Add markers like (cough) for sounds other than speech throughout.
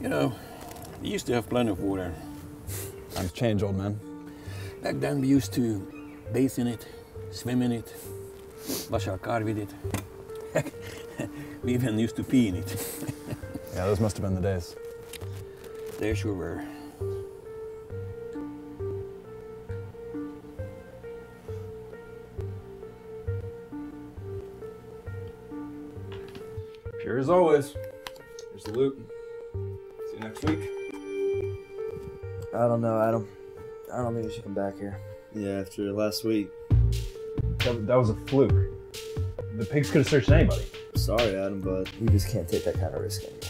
You know, we used to have plenty of water. Times change, old man. Back then, we used to bathe in it, swim in it, wash our car with it. (laughs) We even used to pee in it. (laughs) Yeah, those must have been the days. They sure were. Pure as always. Here's the loot. See you next week. I don't know, Adam. I don't think you should come back here. Yeah, after last week. That, that was a fluke. The pigs could have searched anybody. Sorry, Adam, but We just can't take that kind of risk anymore.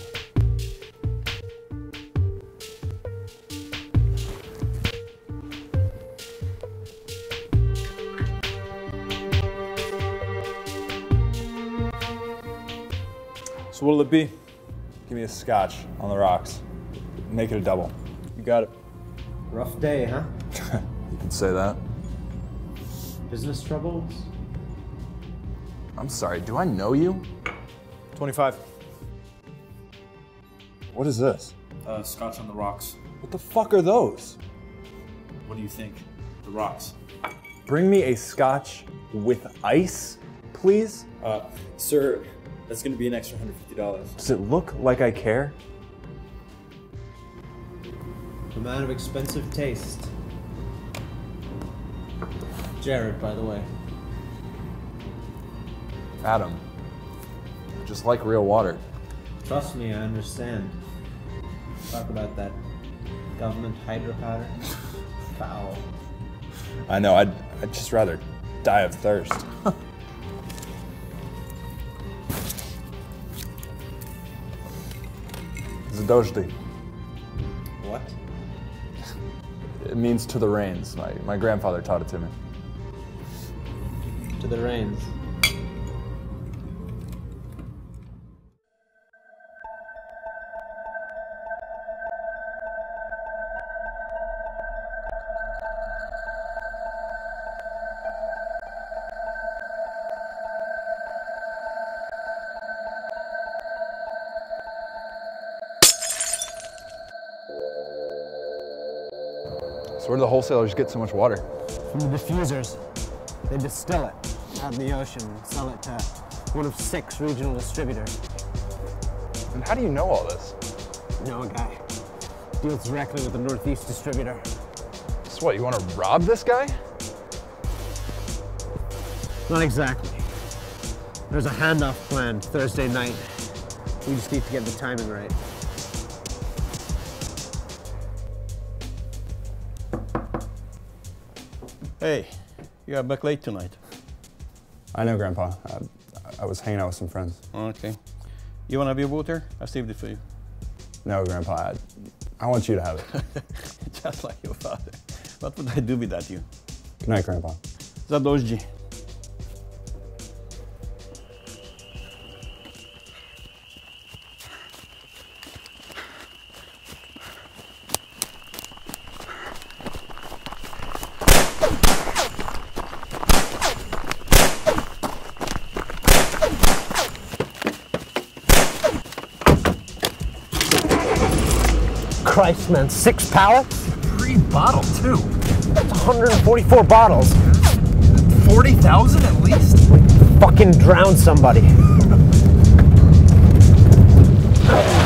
So what'll it be? Give me a scotch on the rocks. Make it a double. You got it. Rough day, huh? (laughs) You can say that. Business troubles? I'm sorry, do I know you? 25. What is this? Uh, scotch on the rocks. What the fuck are those? What do you think? The rocks. Bring me a scotch with ice, please. Uh, sir, that's gonna be an extra $150. Does it look like I care? A man of expensive taste. Jared, by the way. Adam. Just like real water. Trust me, I understand. Talk about that government hydropowder. (laughs) Foul. I know, I'd, I'd just rather die of thirst. (laughs) Zadojdi. What? It means to the rains. My, my grandfather taught it to me. To the rains. Where do the wholesalers get so much water? from the diffusers. They distill it out in the ocean and sell it to one of six regional distributors. And how do you know all this? Know a guy. Deals directly with the Northeast distributor. So what, you want to rob this guy? Not exactly. There's a handoff planned Thursday night. We just need to get the timing right. Hey, you got back late tonight. I know, Grandpa. I, I was hanging out with some friends. Okay. You want to have your water? I saved it for you. No, Grandpa, I, I want you to have it. (laughs) Just like your father. What would I do without you? Good night, Grandpa. Zadozji. Christ, man, six pallets? Pre-bottle too. That's 144 bottles. 40,000 at least? Fucking drown somebody. (laughs)